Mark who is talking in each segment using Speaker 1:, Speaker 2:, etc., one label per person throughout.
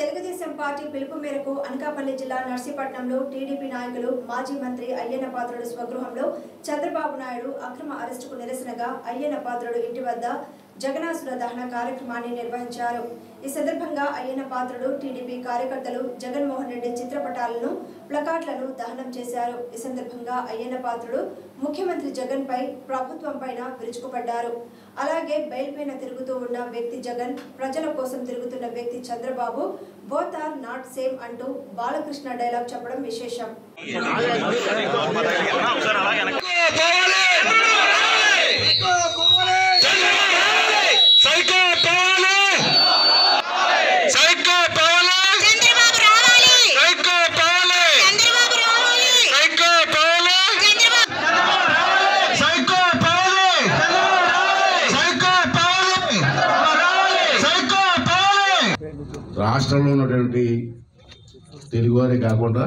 Speaker 1: Telugu Desam party పిలుపు మేరకు అనకాపల్లి జిల్లా నర్సీపట్నంలో టీడీపీ నాయకులు మాజీ మంత్రి అయ్యన్న పాత్రుడు స్వగృహంలో చంద్రబాబు నాయుడు అక్రమ అరెస్టుకు నిరసనగా అయ్యన్న పాత్రుడు ఇంటి వద్ద జగనాసుర దహన కార్యక్రమాన్ని నిర్వహించారు. ఈ సందర్భంగా అయ్యన్న పాత్రుడు టీడీపీ కార్యకర్తలు జగన్మోహన్ రెడ్డి చిత్రపటాలను ప్లకార్డులను దహనం చేశారు. ఈ సందర్భంగా అయ్యన్న పాత్రుడు ముఖ్యమంత్రి జగన్ పై ప్రభుత్వం పైన విరుచుకుపడ్డారు. అలాగే బెయిల్ పైన తిరుగుతూ ఉన్న వ్యక్తి జగన్ ప్రజల కోసం తిరుగుతున్న వ్యక్తి Chandrababu both are not same అంటూ బాలకృష్ణ డైలాగ్ చెప్పడం విశేషం
Speaker 2: పవన్ సైకో పవన్
Speaker 3: చంద్రబాబు రావాలి
Speaker 2: సైకో పవన్
Speaker 3: చంద్రబాబు రావాలి
Speaker 2: psycho Pawan
Speaker 3: Chandrababu
Speaker 2: psycho Pawan psycho Pawan psycho Pawan
Speaker 4: రాష్ట్రంలో ఉన్నటువంటి తెలుగువారే కాకుండా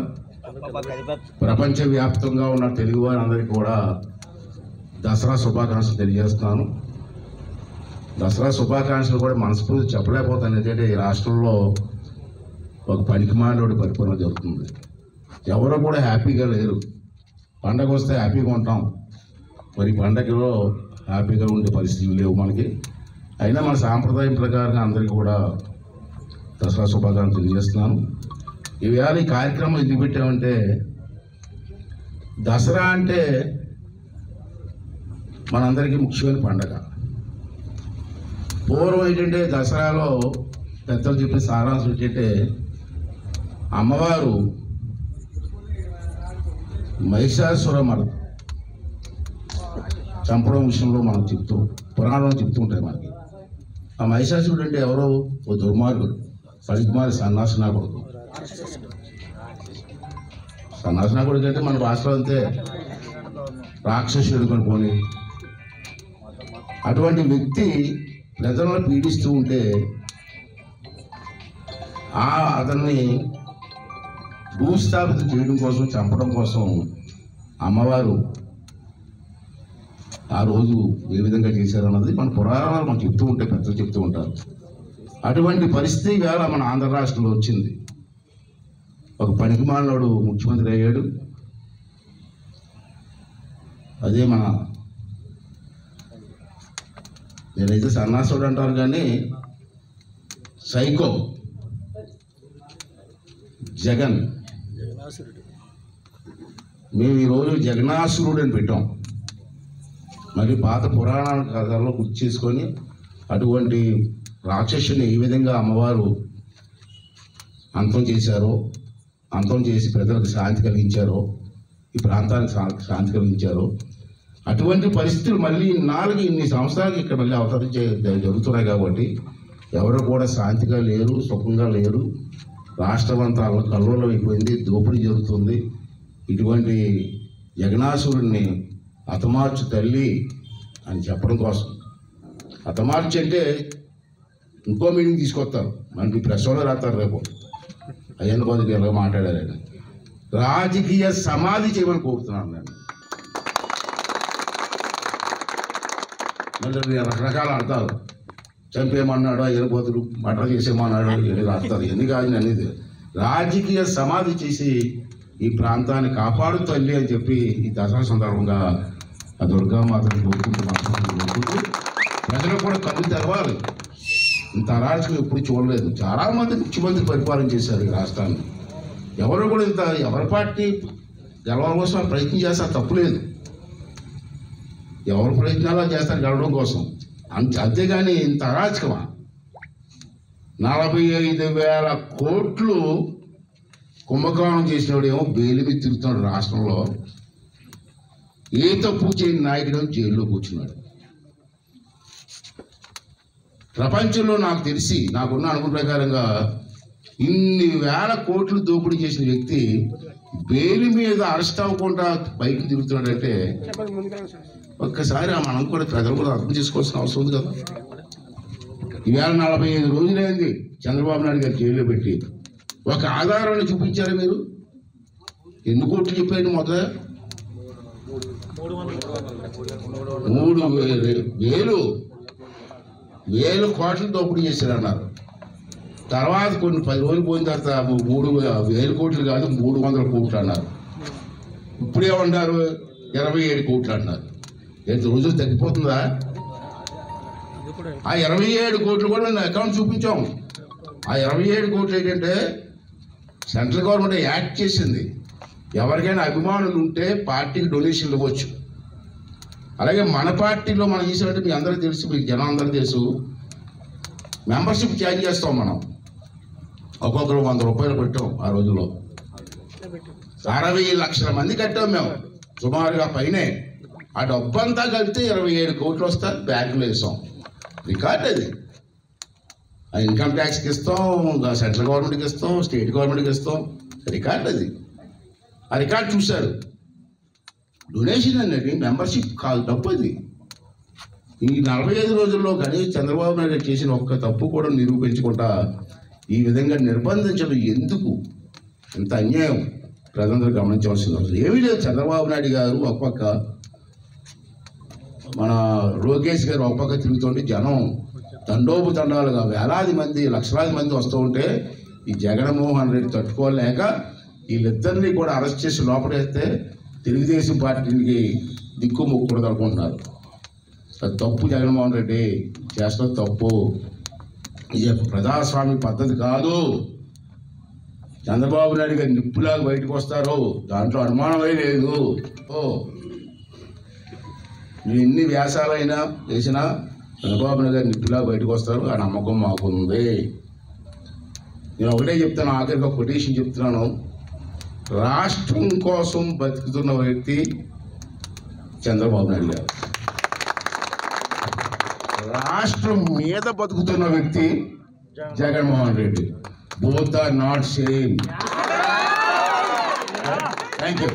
Speaker 4: ప్రపంచవ్యాప్తంగా ఉన్న తెలుగువారందరికీ కూడా దసరా శుభాకాంక్షలు తెలియజేస్తున్నాను. దసరా శుభాకాంక్షలు కూడా మనస్ఫూర్తి చెప్పలేకపోతాను. ఎందుకంటే ఈ రాష్ట్రంలో ఒక పనికిమాలోడి పరిపాలన జరుగుతుంది. ఎవరు కూడా హ్యాపీగా లేరు. పండగ వస్తే హ్యాపీగా ఉంటాం. మరి పండగలో హ్యాపీగా ఉండే పరిస్థితులు లేవు మనకి. అయినా మన సాంప్రదాయం ప్రకారంగా అందరికీ కూడా దసరా శుభాకాంక్షలు తెలియజేస్తున్నాను. ఈవేళ ఈ కార్యక్రమం ఎందుకు పెట్టామంటే దసరా అంటే మనందరికీ ముఖ్యమైన పండగ. పూర్వం ఏంటంటే దసరాలో పెద్దలు చెప్పిన సారాంశం ఏంటంటే అమ్మవారు మహిషాసుర మర చంపడం విషయంలో మనం చెప్తూ పురాణం చెప్తూ ఉంటాయి మనకి. ఆ మహిషాసురుడు అంటే ఎవరో? ఓ దుర్మార్గుడు. పడికుమారి సన్నాసనాకుడు కొడుకు. అంటే మన భాషలో అంతే. రాక్షసుడు కనుకోని అటువంటి వ్యక్తి ప్రజలను పీడిస్తూ ఉంటే ఆ అతన్ని భూస్థాపిత చేయడం కోసం చంపడం కోసం అమ్మవారు ఆ రోజు ఏ విధంగా చేశారన్నది మన పురాణాలు మనం చెప్తూ ఉంటే పెద్దలు చెప్తూ ఉంటారు. అటువంటి పరిస్థితి వేళ మన ఆంధ్ర రాష్ట్రంలో వచ్చింది. ఒక పనికిమాలినోడు ముఖ్యమంత్రి అయ్యాడు. అదే మన నేనైతే సన్నాసుడు అంటారు కానీ సైకో జగన్. మేము ఈరోజు జగనాసురుడు అని పెట్టాం. మరి పాత పురాణ కథల్లో గుర్తు చేసుకొని అటువంటి రాక్షసుని ఏ విధంగా అమ్మవారు అంతం చేశారో అంతం చేసి ప్రజలకు శాంతి కలిగించారో ఈ ప్రాంతానికి శాంతి కలిగించారో అటువంటి పరిస్థితులు మళ్ళీ నాలుగు ఇన్ని సంవత్సరాలకి ఇక్కడ మళ్ళీ అవతరించే జరుగుతున్నాయి కాబట్టి ఎవరు కూడా శాంతిగా లేరు సుఖంగా లేరు. రాష్ట్రం అంతా కల్లోలం అయిపోయింది దోపిడీ జరుగుతుంది. ఇటువంటి జగనాసురుణ్ణి అతమార్చు తల్లి అని చెప్పడం కోసం. హతమార్చి అంటే ఇంకో మీటింగ్ తీసుకొస్తారు మనకి ప్రశ్నలో రాస్తారు రేపు. అయ్యన్న కొంచెం ఇలా మాట్లాడారని రాజకీయ సమాధి చేయమని కోరుతున్నాను నేను. మళ్ళీ రకరకాల అర్థాలు చంపేయమన్నాడు ఎరుపోతులు మటర్ చేసేమన్నాడు ఇది అర్థాలు ఎన్ని కాదు అనేది? రాజకీయ సమాధి చేసి ఈ ప్రాంతాన్ని కాపాడు తల్లి అని చెప్పి ఈ దసరా సందర్భంగా ఆ దుర్గామాతను కోరుకుంటూ మనస్ఫూర్తిగా ప్రజలు కూడా కళ్ళు తెరవాలి. ఇంత అరాచకం ఎప్పుడు చూడలేదు. చాలామంది ముఖ్యమంత్రి పరిపాలన చేశారు ఈ రాష్ట్రాన్ని. ఎవరు కూడా ఇంత ఎవరి పార్టీ గెలవడం కోసం ప్రయత్నం చేస్తారు తప్పులేదు ఎవరు ప్రయత్నాలు చేస్తారు గెలవడం కోసం. అంత అంతేగాని ఇంత అరాచకమా? నలభై ఐదు వేల కోట్లు కుంభకోణం చేసినవాడేమో బెయిల్ తిరుగుతున్నాడు రాష్ట్రంలో. ఏ తప్పు చేయని నాయకుడు జైల్లో కూర్చున్నాడు. ప్రపంచంలో నాకు తెలిసి నాకున్న అనుభవం ప్రకారంగా ఇన్ని వేల కోట్లు దోపిడీ చేసిన వ్యక్తి బెయిల్ మీద అరెస్ట్ అవ్వకుండా బయటకు తిరుగుతున్నాడంటే ఒక్కసారి ఆ మనం కూడా ప్రజలు కూడా అర్థం చేసుకోవాల్సిన అవసరం ఉంది కదా. ఈవేళ నలభై ఐదు రోజులైంది చంద్రబాబు నాయుడు గారు జైల్లో పెట్టి. ఒక ఆధారాన్ని చూపించారు మీరు? ఎన్ని కోట్లు చెప్పారు మొదట మూడు వేలు. వేలు కోట్లు దోపిడీ చేశారన్నారు. తర్వాత కొన్ని పది రోజులు పోయిన తర్వాత మూడు వేలు కోట్లు కాదు మూడు వందల కోట్లు అన్నారు. ఇప్పుడేమన్నారు ఇరవై ఏడు కోట్లు అన్నారు. ఎంత రోజులు తగ్గిపోతుందా? ఆ ఇరవై ఏడు కోట్లు కూడా నేను అకౌంట్ చూపించాం. ఆ ఇరవై ఏడు కోట్లు ఏంటంటే సెంట్రల్ గవర్నమెంట్ యాక్ట్ చేసింది. ఎవరికైనా అభిమానులు ఉంటే పార్టీకి డొనేషన్లు ఇవ్వచ్చు. అలాగే మన పార్టీలో మనం చేసినట్టు మీ అందరికీ తెలుసు మీకు జనం అందరూ తెలుసు. మెంబర్షిప్ చేంజ్ చేస్తాం మనం. ఒక్కొక్కరు వంద రూపాయలు పెట్టాం ఆ రోజుల్లో. అరవై లక్షల మంది కట్టాం మేము. సుమారుగా పైనే. ఆ డబ్బంతా కలిపితే ఇరవై ఏడు కోట్లు వస్తే బ్యాంకులో వేసాం. రికార్డ్ అది. ఆ ఇన్కమ్ ట్యాక్స్కి ఇస్తాం సెంట్రల్ గవర్నమెంట్కి ఇస్తాం స్టేట్ గవర్నమెంట్కి ఇస్తాం. రికార్డ్ అది. ఆ రికార్డ్ చూశారు. డొనేషన్ అనేది మెంబర్షిప్ కాదు తప్పు అది ఈ నలభై ఐదు రోజుల్లో కానీ చంద్రబాబు నాయుడు చేసిన ఒక్క తప్పు కూడా నిరూపించకుండా ఈ విధంగా నిర్బంధించడం ఎందుకు? ఎంత అన్యాయం? ప్రజలందరూ గమనించవలసింది అవసరం. ఏమీ లేదు చంద్రబాబు నాయుడు గారు ఒక పక్క మన లోకేష్ గారు ఒక పక్క తిరుగుతుంటే జనం తండోపు తండాలుగా వేలాది మంది లక్షలాది మంది వస్తూ ఉంటే ఈ జగన్మోహన్ రెడ్డి తట్టుకోలేక వీళ్ళిద్దరినీ కూడా అరెస్ట్ చేసి లోపడేస్తే తెలుగుదేశం పార్టీకి దిక్కు మొక్కకూడదు అనుకుంటున్నారు అది తప్పు జగన్మోహన్ రెడ్డి చేస్తున్న తప్పు ఇది ప్రజాస్వామ్య పద్ధతి కాదు. చంద్రబాబు నాయుడు గారు నిప్పులాగా బయటకు వస్తారు. దాంట్లో అనుమానమే లేదు. ఓ. మీరు ఎన్ని వ్యాసాలైనా చేసినా చంద్రబాబు నాయుడు గారు నిప్పులాగా బయటకు వస్తారు. ఆ నమ్మకం మాకుంది. నేను ఒకటే చెప్తాను ఆఖరికి ఒక కొటేషన్ చెప్తున్నాను. రాష్ట్రం కోసం బతుకుతున్న వ్యక్తి చంద్రబాబు నాయుడు గారు. రాష్ట్రం మీద బతుకుతున్న వ్యక్తి Jaganmohan Reddy. Both are not same thank you